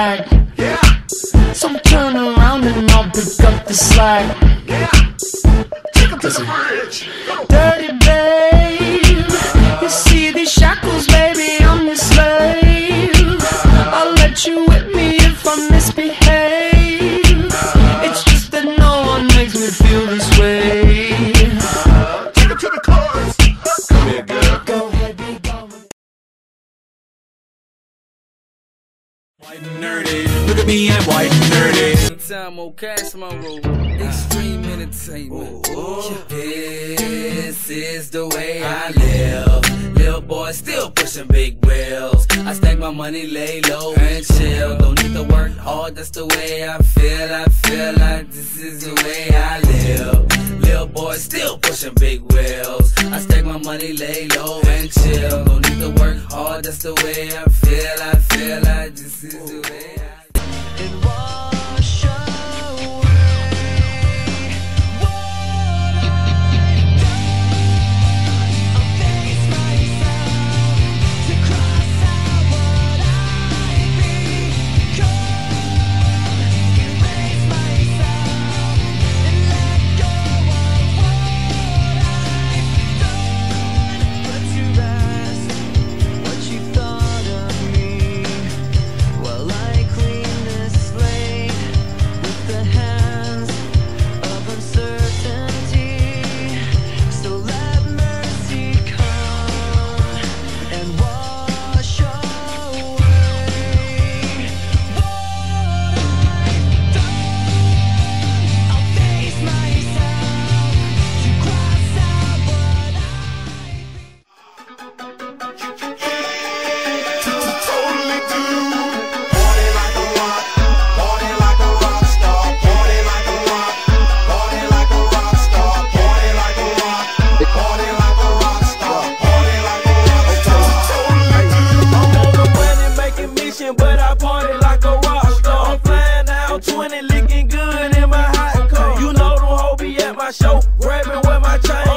back. yeah, So turn around and I'll pick up the slack. yeah. Take 'em to the bridge. Dirty babe, White and nerdy. Look at me, I'm white and nerdy. Time on cash my roll. Extreme entertainment. This is the way I live. Little boy still pushing big wheels. I stack my money, lay low and chill. Don't need to work hard, that's the way I feel. I feel like this is the way I live. Little boy still pushing big wheels. I stack my money, lay low and chill. Don't need to work that's the way I feel. I feel like this is the way making but I party like a rock star. I'm flying out 20, looking good in my hot coat. You know them hoe be at my show, grabbing where my chain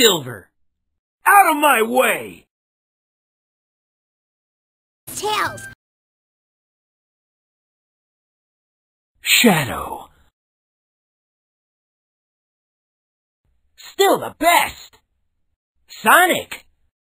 Silver. Out of my way! Tails. Shadow. Still the best! Sonic.